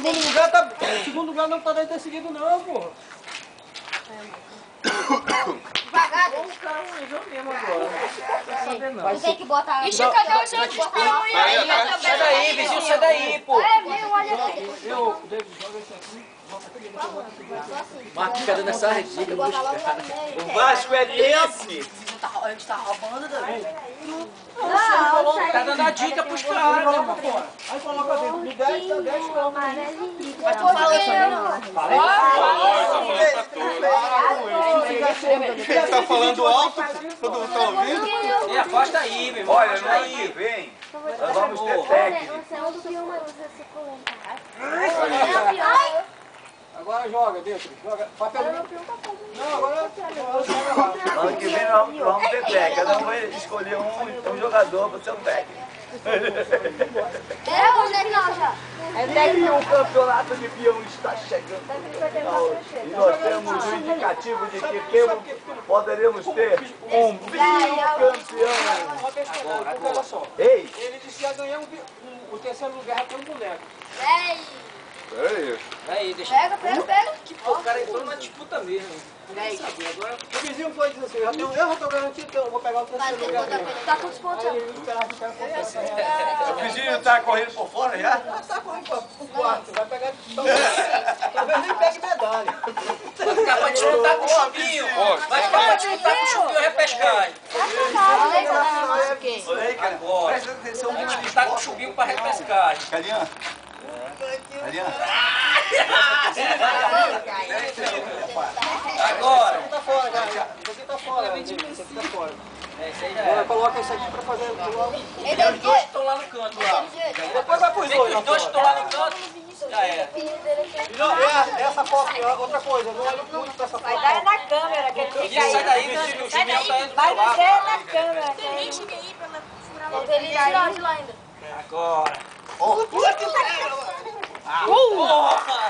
segundo lugar tá. O segundo lugar não pode ter seguido não, porra. Devagar, jogo mesmo agora. Não não. Tem que botar... Ixi, cadê o seu espião aí? Sai daí, vizinho, sai daí, pô. É, meu, olha aqui. Eu, David, joga esse aqui. Eu aqui. Marcos fica dando essa redinha. Bota logo lá no meio. O Vasco é esse. A gente tá roubando também. Não, Tá dando a dica pros caras, né, pra fora. Aí coloca dentro. Me desce, eu deixo eu. amarelinho. Mas tu fala isso aí não. Ele tá falando alto, todo mundo tá ouvindo? E afasta aí, meu irmão. Olha, no ano aí. que vem, nós vamos ter técnico. Você é. Agora joga dentro, joga. Papel. Não, agora. Que vem nós vamos, nós vamos ter técnico. Cada um vai escolher um, um jogador para ser o técnico. É o negócio. E o campeonato de peão está chegando. E nós temos um indicativo de que temos, poderemos ter um bicampeão. Agora, olha só. Ei, Ele disse que ia ganhar um, um, o terceiro lugar já tem um boneco. Véi. Peraí. Aí, deixa. Pega, pega, pega. Pô, o cara entrou na disputa mesmo. Véi. Agora, o vizinho foi dizer assim: eu, tenho, eu já tô garantido que eu vou pegar o terceiro ter lugar. Tá quantos pontos? Esperava que o vizinho tá correndo por fora já? Tá correndo pro quarto, vai pegar. Talvez, nem pegue medalha. Vai ficar pra disputar com o chubinho. Vai ficar pra disputar com o chubinho repescagem. Olha aí, cara. Presta atenção Vai disputar com o chubinho pra repescagem. Carinha. Carinha. Agora. Tá fora, cara. Isso aqui tá fora. Isso aqui tá fora. É, isso aí já é. coloca isso aqui pra fazer. Tem os dois que estão lá no canto lá. Depois vai pros Tem dois. que os dois que estão lá no canto. Já é. Não, é, essa foto, aqui, outra coisa, não olho muito pra essa foto. Vai dar na câmera que ele fica Isso, sai aí. daí. O tá indo Vai dizer na câmera. que aí- Falta ele tirar de lá ainda. Agora. Ó,